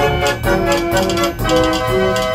Thank you.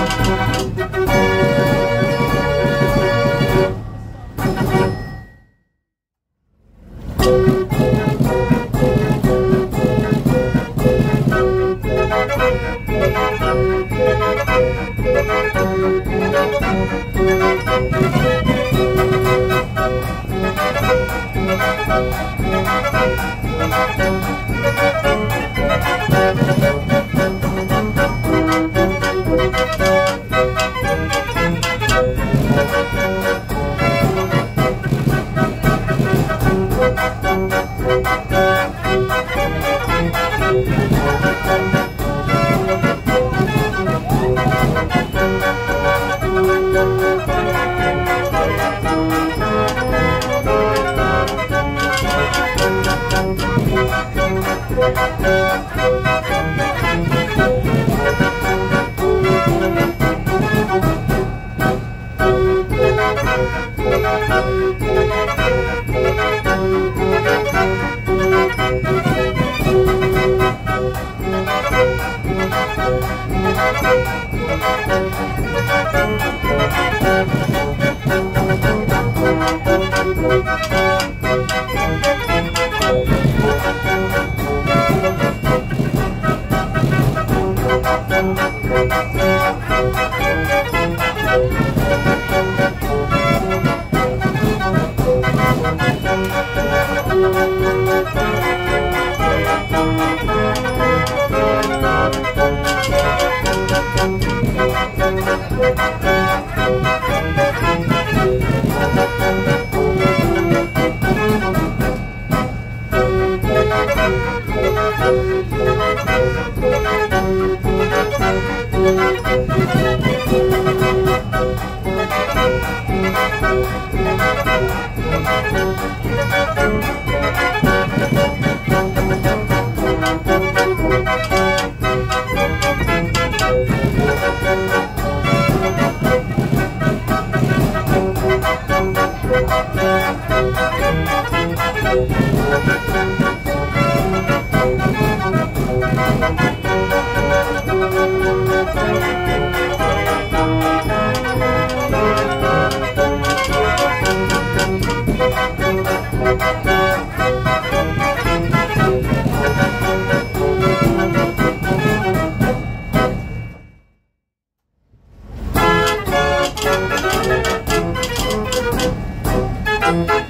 Thank you. up. Thank you.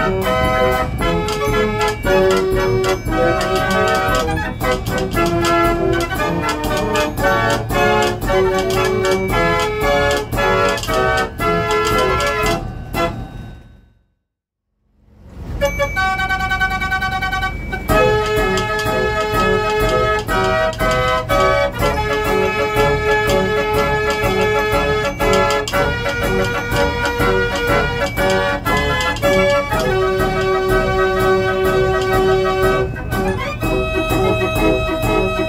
Thank you.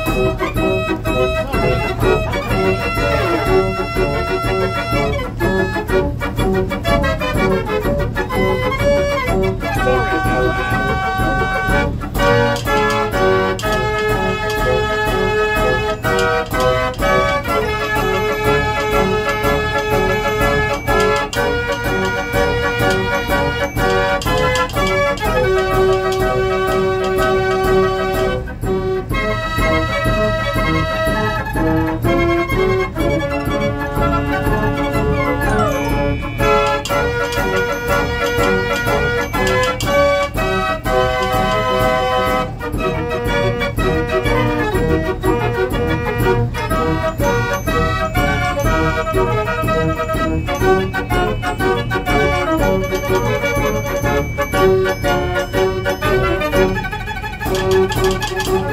Thank you.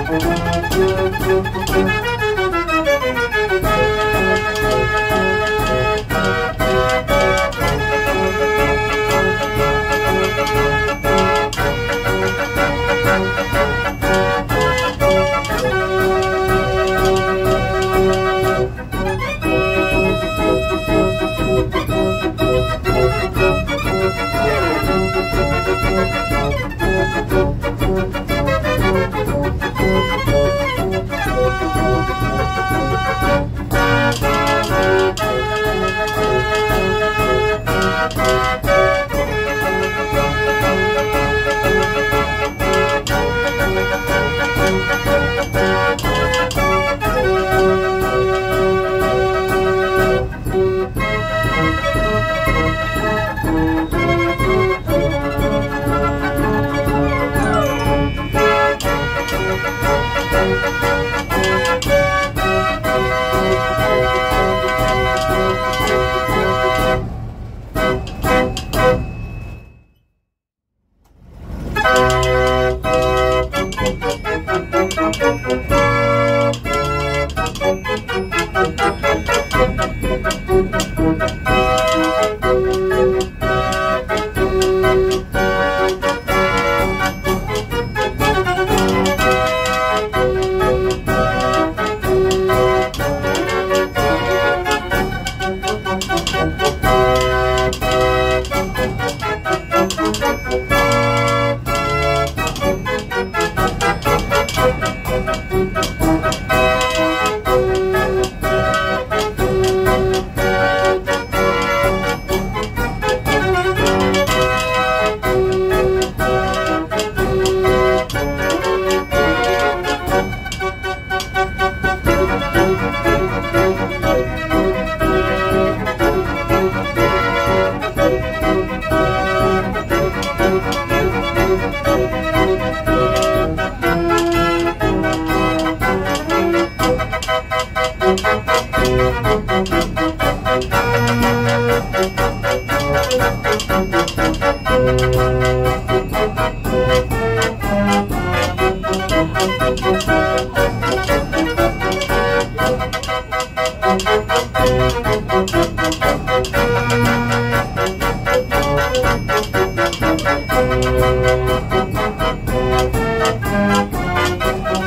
Thank you. Thank you.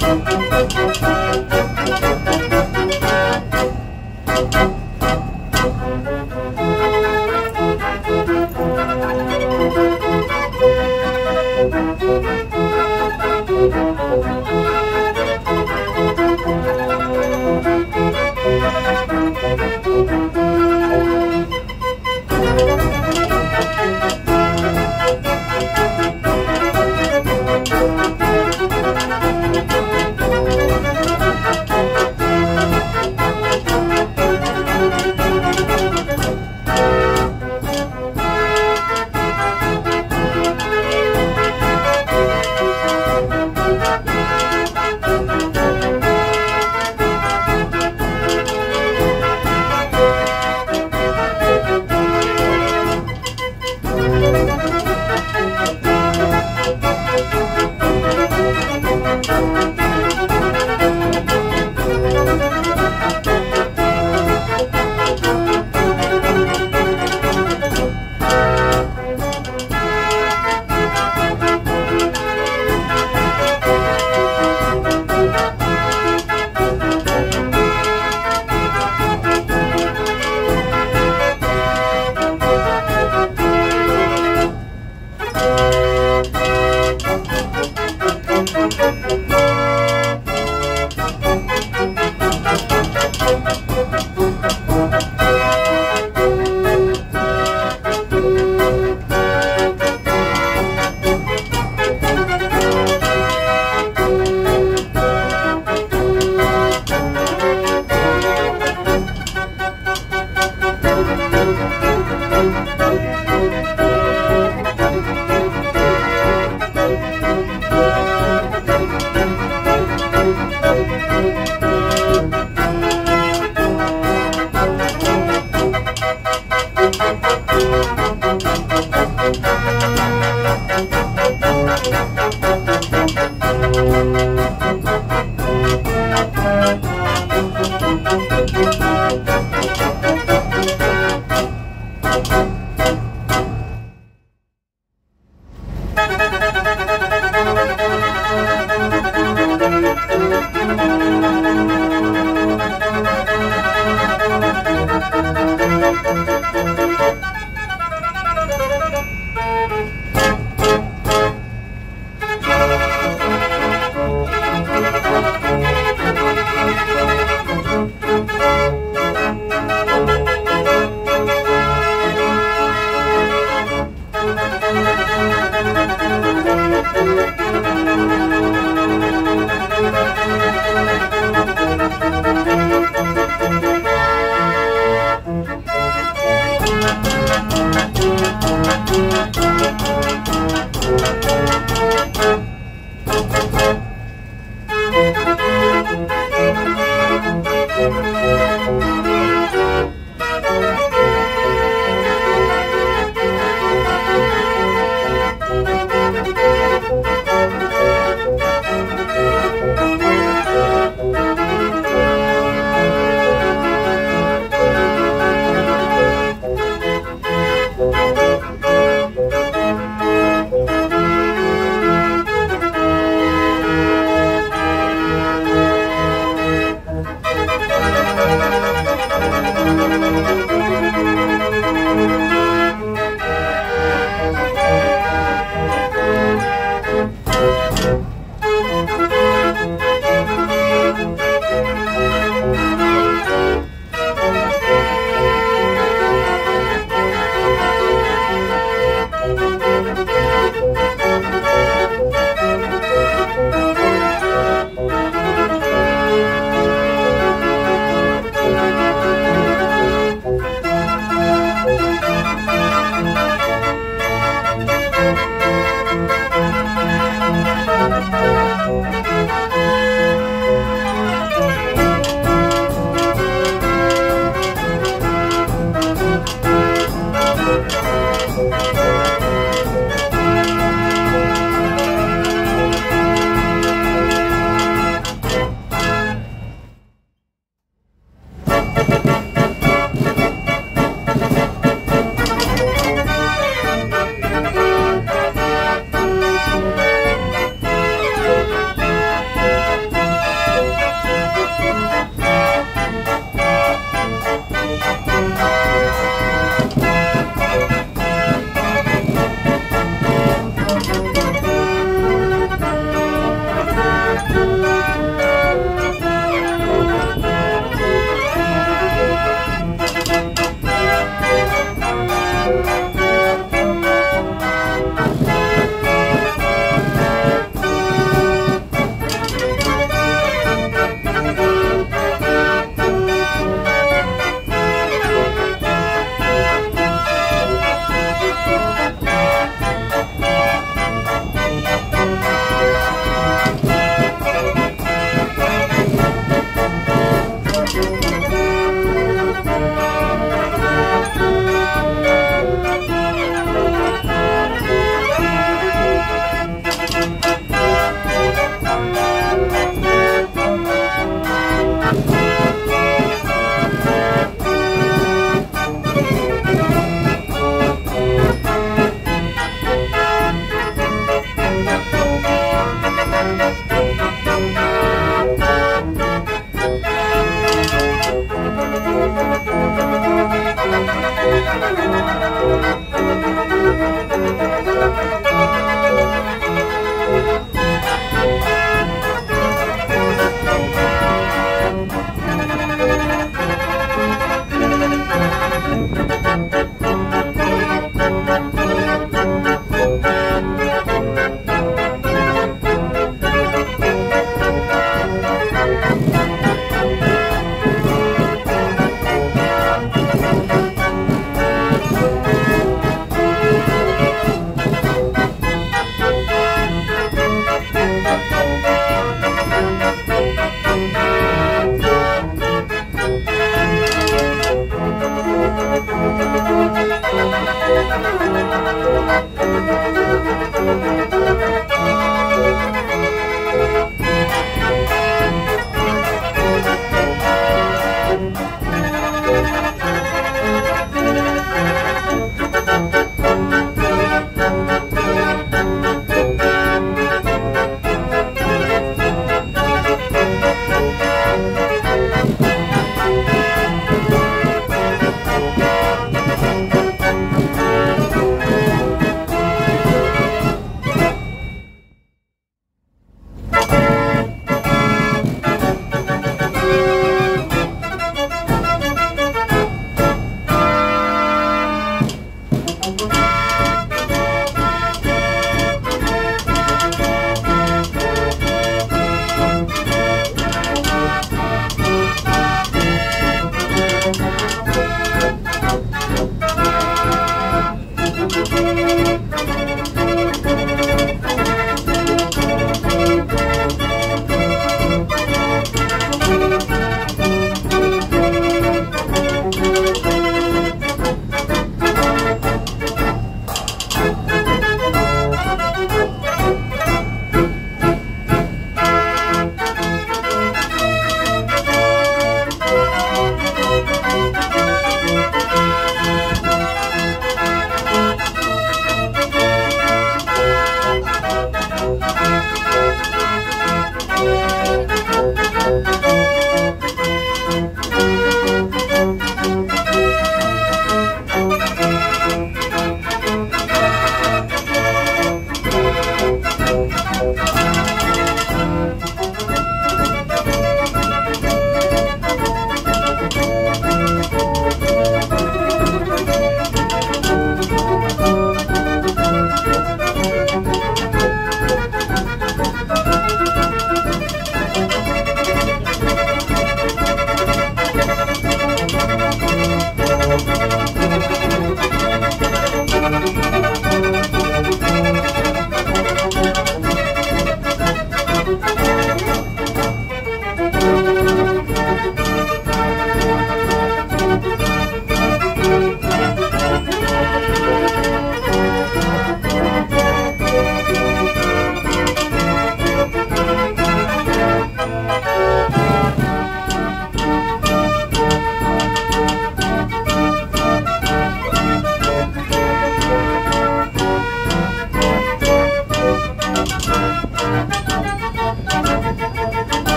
Thank you. Thank you.